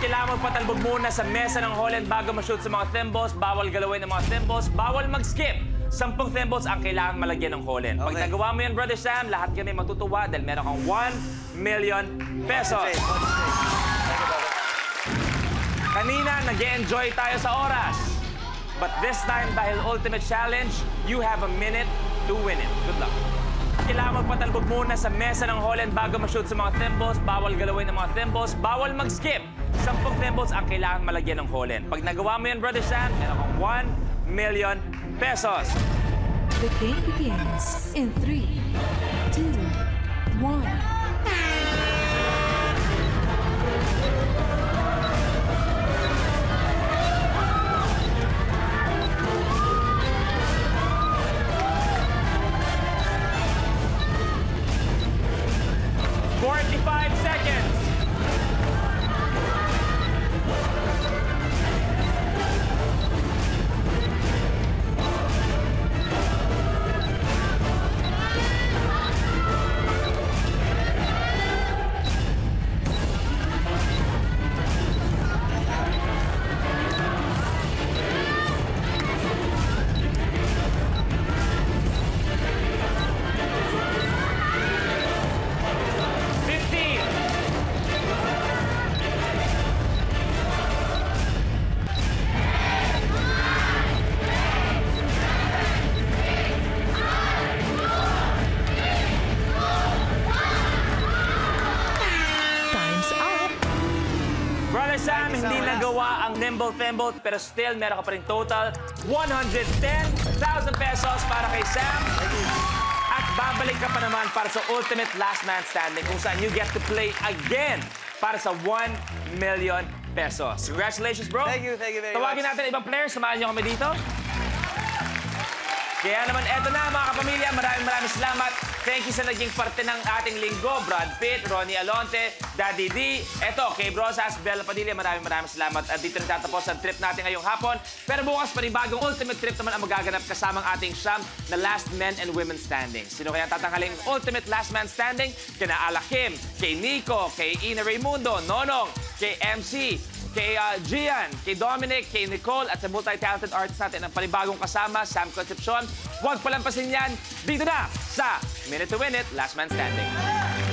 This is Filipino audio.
Kailangan magpatalbog muna sa mesa ng Holland bago ma-shoot sa mga thimbles. Bawal galawin ng mga thimbles. Bawal mag-skip. Sampung thimbles ang kailangan malagyan ng Holland. Pag Okay. nagawa mo yan, Brother Sam, lahat kami matutuwa dahil meron kang 1 million pesos. Straight. Kanina, nag enjoy tayo sa oras. But this time, dahil Ultimate Challenge, you have a minute to win it. Good luck. Kailangan magpatalbog muna sa mesa ng Holland bago ma-shoot sa mga thimbles. Bawal galawin ng mga thimbles. Bawal mag-skip. Sampung thimbles ang kailangan malagyan ng Holland. Pag nagawa mo yan, Brother Sam, meron kang 1 million pesos. The game begins in three, two, one. Forty-five seconds. Hindi nagawa ang Nimble Thimble, pero still meron ka pa rin total 110,000 pesos para kay Sam. At babalik ka pa naman para sa Ultimate Last Man Standing kung saan you get to play again para sa 1 million pesos. Congratulations, bro. Thank you, thank you very Tawagin much. natin ibang players. Samahan niyo kami dito. Kaya naman, eto na mga kapamilya, maraming maraming salamat. Thank you sa naging parte ng ating linggo. Brad Pitt, Ronnie Alonte, Daddy D. Eto, kay Brosas, Bella Padilla, maraming maraming salamat. At dito natatapos ang trip natin ngayong hapon. Pero bukas, panibagong ultimate trip naman ang magaganap kasamang ating siyam na Last Men and Women Standing. Sino kaya tatanghaling ultimate Last Man Standing? Kina Ala Kim, kay Nico, kay Ina Raimundo, Nonong, kay MC, kay uh, Gian, kay Dominic, kay Nicole, at sa multi-talented artist natin ang panibagong kasama, Sam Concepcion. Huwag palampasin yan dito na sa Minute to Win It, Last Man Standing.